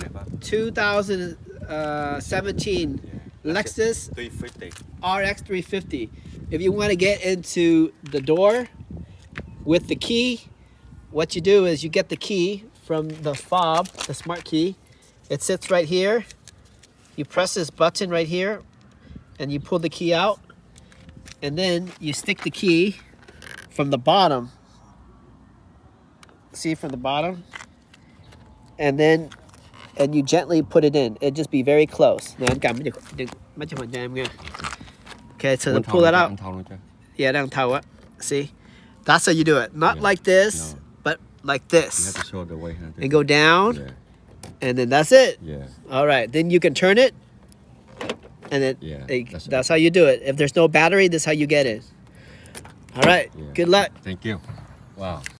này bác 2017 Lexus 350 RX 350. If you want to get into the door with the key, what you do is you get the key from the fob, the smart key. It sits right here. You press this button right here and you pull the key out. And then you stick the key from the bottom. See from the bottom? And then and you gently put it in. It just be very close. Now, cầm cái được- được- mấy trăm phần trăm nha. Okay, so then pull that out. Anh thầu luôn chưa? Yeah, thầu á. See? That's how you do it. Not Yeah. like this, No. but like You this. have to show the way huh? And go down, Yeah, and then that's it. yeah, All right, then you can turn it, and then Yeah, eh, that's that's, it. how you do it. If there's no battery, this is how you get it. All right, Yeah. good luck. Thank you. Wow.